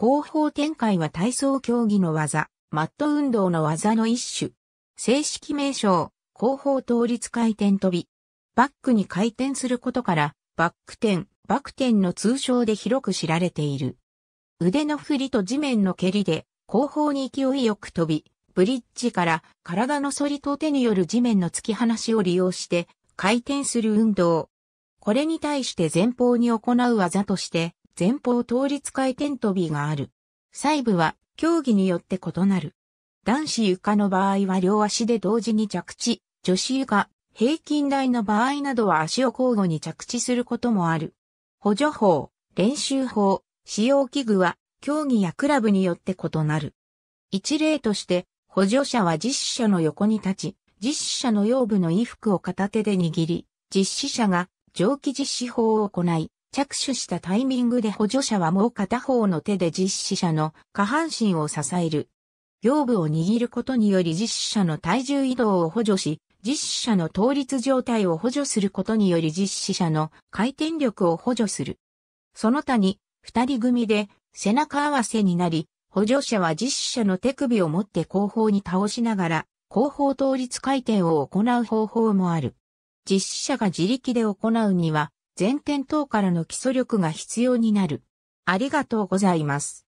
後方展開は体操競技の技、マット運動の技の一種。正式名称、後方倒立回転飛び。バックに回転することから、バック転、バック転の通称で広く知られている。腕の振りと地面の蹴りで、後方に勢いよく飛び、ブリッジから体の反りと手による地面の突き放しを利用して回転する運動。これに対して前方に行う技として、前方倒立回転飛びがある。細部は競技によって異なる。男子床の場合は両足で同時に着地、女子床、平均台の場合などは足を交互に着地することもある。補助法、練習法、使用器具は競技やクラブによって異なる。一例として、補助者は実施者の横に立ち、実施者の腰部の衣服を片手で握り、実施者が蒸気実施法を行い、着手したタイミングで補助者はもう片方の手で実施者の下半身を支える。腰部を握ることにより実施者の体重移動を補助し、実施者の倒立状態を補助することにより実施者の回転力を補助する。その他に、二人組で背中合わせになり、補助者は実施者の手首を持って後方に倒しながら、後方倒立回転を行う方法もある。実施者が自力で行うには、前転等からの基礎力が必要になる。ありがとうございます。